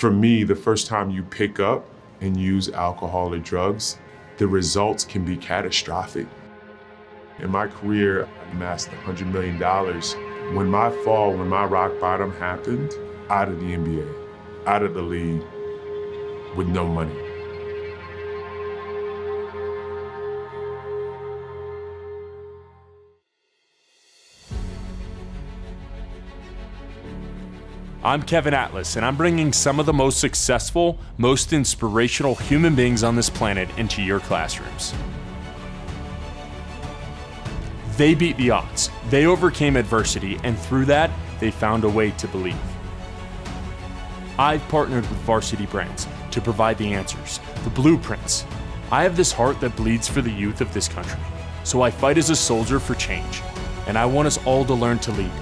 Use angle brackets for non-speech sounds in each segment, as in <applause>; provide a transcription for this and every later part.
For me, the first time you pick up and use alcohol or drugs, the results can be catastrophic. In my career, I amassed $100 million. When my fall, when my rock bottom happened, out of the NBA, out of the league, with no money. I'm Kevin Atlas, and I'm bringing some of the most successful, most inspirational human beings on this planet into your classrooms. They beat the odds, they overcame adversity, and through that, they found a way to believe. I've partnered with Varsity Brands to provide the answers, the blueprints. I have this heart that bleeds for the youth of this country, so I fight as a soldier for change, and I want us all to learn to lead,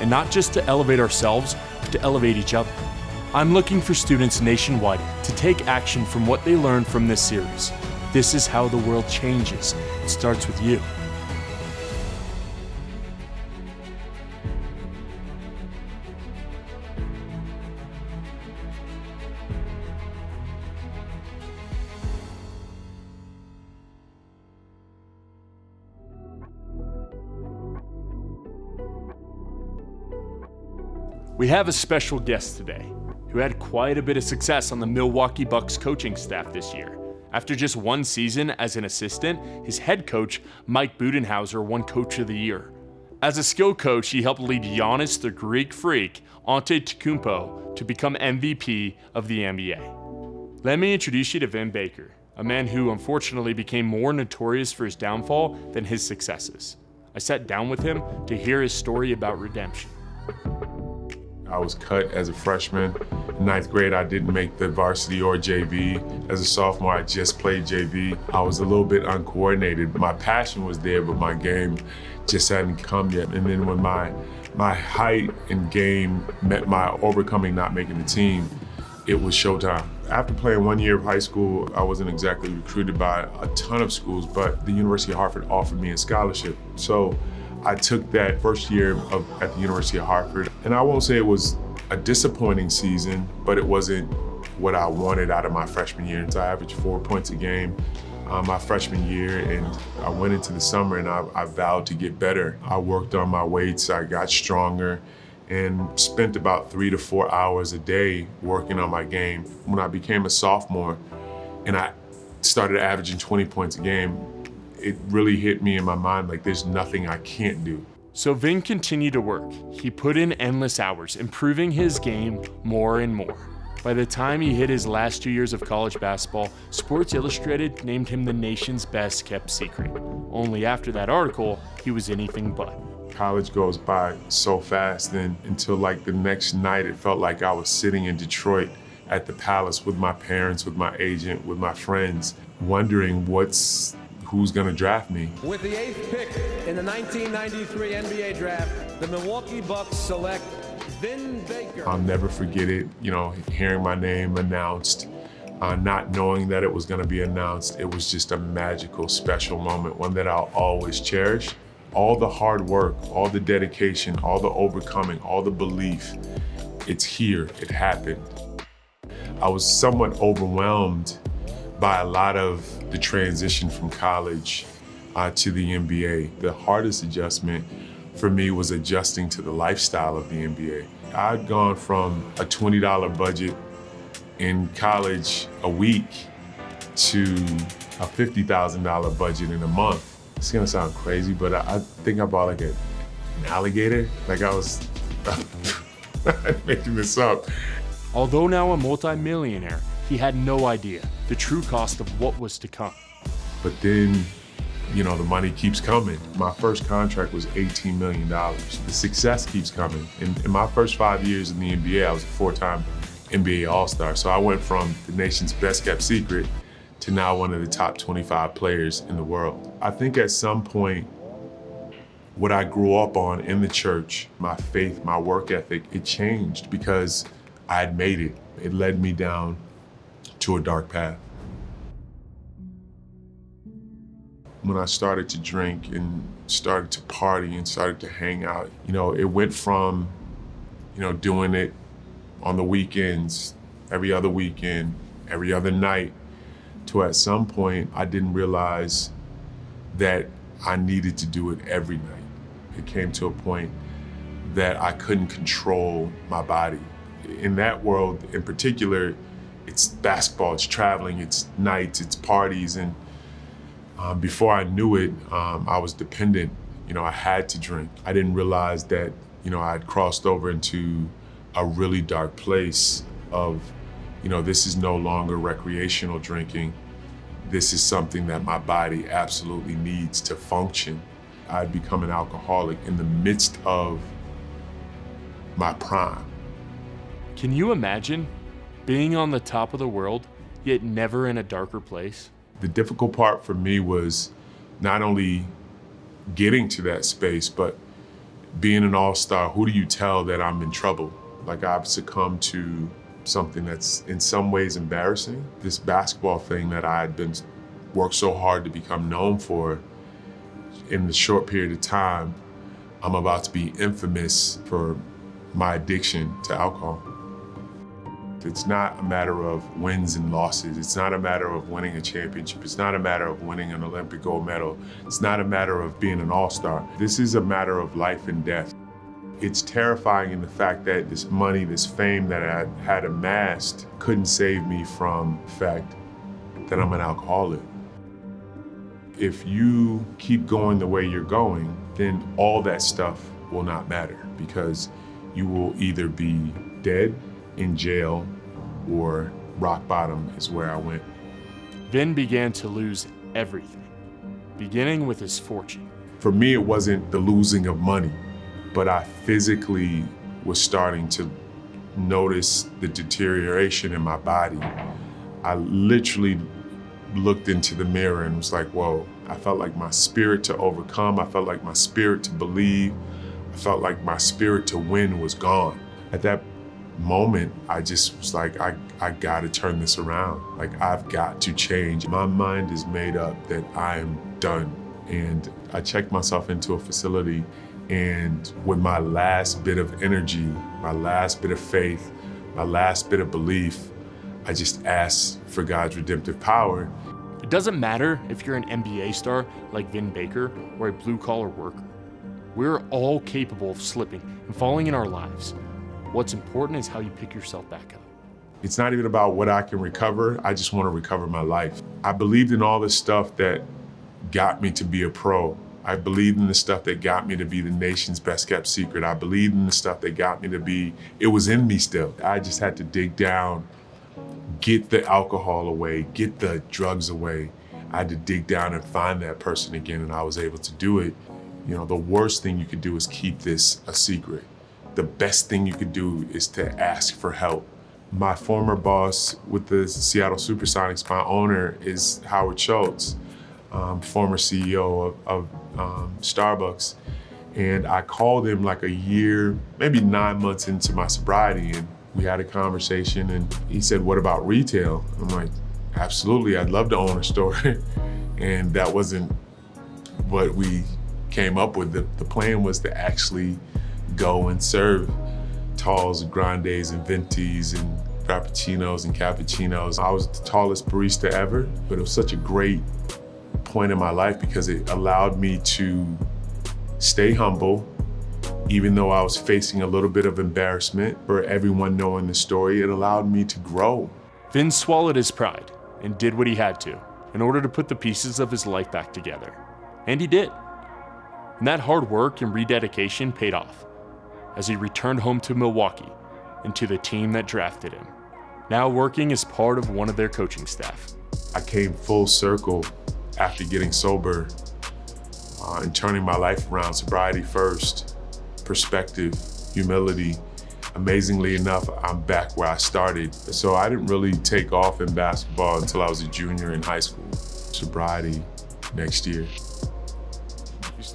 and not just to elevate ourselves, to elevate each other. I'm looking for students nationwide to take action from what they learned from this series. This is how the world changes. It starts with you. We have a special guest today who had quite a bit of success on the Milwaukee Bucks coaching staff this year. After just one season as an assistant, his head coach, Mike Budenholzer, won Coach of the Year. As a skill coach, he helped lead Giannis the Greek Freak Antetokounmpo to become MVP of the NBA. Let me introduce you to Vin Baker, a man who unfortunately became more notorious for his downfall than his successes. I sat down with him to hear his story about redemption. I was cut as a freshman. In ninth grade, I didn't make the varsity or JV. As a sophomore, I just played JV. I was a little bit uncoordinated. My passion was there, but my game just hadn't come yet. And then when my my height and game met my overcoming not making the team, it was showtime. After playing one year of high school, I wasn't exactly recruited by a ton of schools, but the University of Hartford offered me a scholarship. So I took that first year of, at the University of Hartford, and I won't say it was a disappointing season, but it wasn't what I wanted out of my freshman year. So I averaged four points a game uh, my freshman year, and I went into the summer and I, I vowed to get better. I worked on my weights, I got stronger, and spent about three to four hours a day working on my game. When I became a sophomore and I started averaging 20 points a game, it really hit me in my mind like there's nothing I can't do. So Vin continued to work. He put in endless hours, improving his game more and more. By the time he hit his last two years of college basketball, Sports Illustrated named him the nation's best kept secret. Only after that article, he was anything but. College goes by so fast, and until like the next night, it felt like I was sitting in Detroit at the Palace with my parents, with my agent, with my friends, wondering what's who's going to draft me. With the eighth pick in the 1993 NBA draft, the Milwaukee Bucks select Vin Baker. I'll never forget it, you know, hearing my name announced, uh, not knowing that it was going to be announced. It was just a magical, special moment, one that I'll always cherish. All the hard work, all the dedication, all the overcoming, all the belief, it's here, it happened. I was somewhat overwhelmed by a lot of the transition from college uh, to the NBA. The hardest adjustment for me was adjusting to the lifestyle of the NBA. I'd gone from a $20 budget in college a week to a $50,000 budget in a month. It's gonna sound crazy, but I, I think I bought like a, an alligator. Like I was making this up. Although now a multimillionaire, he had no idea the true cost of what was to come. But then, you know, the money keeps coming. My first contract was $18 million. The success keeps coming. In, in my first five years in the NBA, I was a four-time NBA All-Star. So I went from the nation's best kept secret to now one of the top 25 players in the world. I think at some point, what I grew up on in the church, my faith, my work ethic, it changed because I had made it. It led me down to a dark path. When I started to drink and started to party and started to hang out, you know, it went from, you know, doing it on the weekends every other weekend, every other night, to at some point I didn't realize that I needed to do it every night. It came to a point that I couldn't control my body. In that world in particular, it's basketball, it's traveling, it's nights, it's parties. And um, before I knew it, um, I was dependent. You know, I had to drink. I didn't realize that, you know, I had crossed over into a really dark place of, you know, this is no longer recreational drinking. This is something that my body absolutely needs to function. I'd become an alcoholic in the midst of my prime. Can you imagine being on the top of the world, yet never in a darker place? The difficult part for me was not only getting to that space, but being an all star. Who do you tell that I'm in trouble? Like I've succumbed to something that's in some ways embarrassing. This basketball thing that I had been worked so hard to become known for in the short period of time, I'm about to be infamous for my addiction to alcohol. It's not a matter of wins and losses. It's not a matter of winning a championship. It's not a matter of winning an Olympic gold medal. It's not a matter of being an all star. This is a matter of life and death. It's terrifying in the fact that this money, this fame that I had amassed couldn't save me from the fact that I'm an alcoholic. If you keep going the way you're going, then all that stuff will not matter because you will either be dead, in jail, or rock bottom is where I went. Vin began to lose everything, beginning with his fortune. For me, it wasn't the losing of money, but I physically was starting to notice the deterioration in my body. I literally looked into the mirror and was like, whoa, I felt like my spirit to overcome. I felt like my spirit to believe. I felt like my spirit to win was gone. At that moment, I just was like, I, I gotta turn this around. Like, I've got to change. My mind is made up that I am done. And I checked myself into a facility, and with my last bit of energy, my last bit of faith, my last bit of belief, I just asked for God's redemptive power. It doesn't matter if you're an NBA star like Vin Baker or a blue collar worker. We're all capable of slipping and falling in our lives. What's important is how you pick yourself back up. It's not even about what I can recover. I just want to recover my life. I believed in all the stuff that got me to be a pro. I believed in the stuff that got me to be the nation's best kept secret. I believed in the stuff that got me to be, it was in me still. I just had to dig down, get the alcohol away, get the drugs away. I had to dig down and find that person again, and I was able to do it. You know, the worst thing you could do is keep this a secret the best thing you could do is to ask for help. My former boss with the Seattle Supersonics, my owner is Howard Schultz, um, former CEO of, of um, Starbucks. And I called him like a year, maybe nine months into my sobriety, and we had a conversation. And he said, What about retail? I'm like, Absolutely, I'd love to own a store. <laughs> and that wasn't what we came up with. The, the plan was to actually go and serve talls and grandes and ventis and frappuccinos and cappuccinos. I was the tallest barista ever, but it was such a great point in my life because it allowed me to stay humble, even though I was facing a little bit of embarrassment for everyone knowing the story. It allowed me to grow. Vin swallowed his pride and did what he had to in order to put the pieces of his life back together. And he did. And that hard work and rededication paid off as he returned home to Milwaukee and to the team that drafted him, now working as part of one of their coaching staff. I came full circle after getting sober uh, and turning my life around sobriety first, perspective, humility. Amazingly enough, I'm back where I started. So I didn't really take off in basketball until I was a junior in high school. Sobriety next year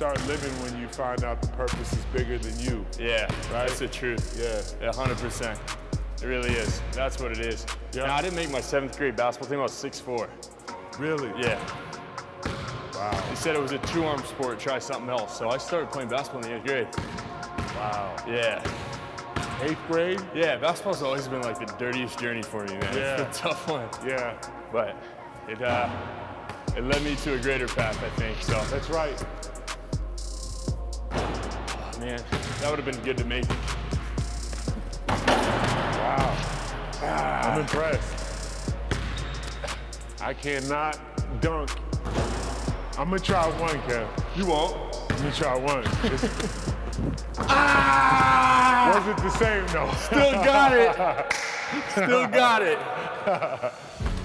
start living when you find out the purpose is bigger than you. Yeah, right? that's the truth. Yeah. yeah 100%. It really is. That's what it is. Yeah. Now, I didn't make my seventh grade basketball team. I was 6'4". Really? Yeah. Wow. He said it was a two-arm sport, try something else. So I started playing basketball in the eighth grade. Wow. Yeah. eighth grade. Yeah, basketball's always been like the dirtiest journey for me, man. Yeah. <laughs> It's a tough one. Yeah, But it uh, it led me to a greater path, I think. So that's right. Man, that would have been good to make. Wow. Ah. I'm impressed. I cannot dunk. I'm gonna try one, Kev. You won't. I'm gonna try one. It's- Was it the same though? Still got it. <laughs> Still got it.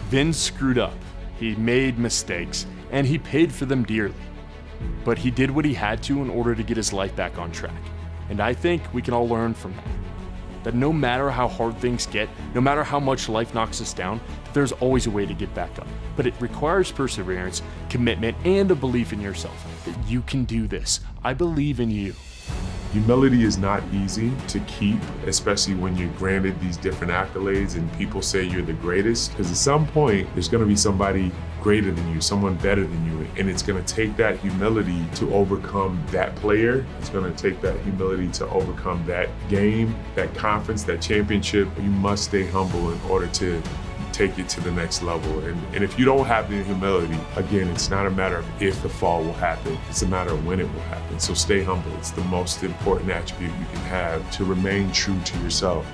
Vin screwed up. He made mistakes, and he paid for them dearly. But he did what he had to in order to get his life back on track. And I think we can all learn from that. That no matter how hard things get, no matter how much life knocks us down, there's always a way to get back up. But it requires perseverance, commitment, and a belief in yourself that you can do this. I believe in you. Humility is not easy to keep, especially when you're granted these different accolades and people say you're the greatest. Because at some point, there's going to be somebody greater than you, someone better than you. And it's going to take that humility to overcome that player. It's going to take that humility to overcome that game, that conference, that championship. You must stay humble in order to take it to the next level. And, and if you don't have the humility, again, it's not a matter of if the fall will happen, it's a matter of when it will happen. So stay humble. It's the most important attribute you can have to remain true to yourself.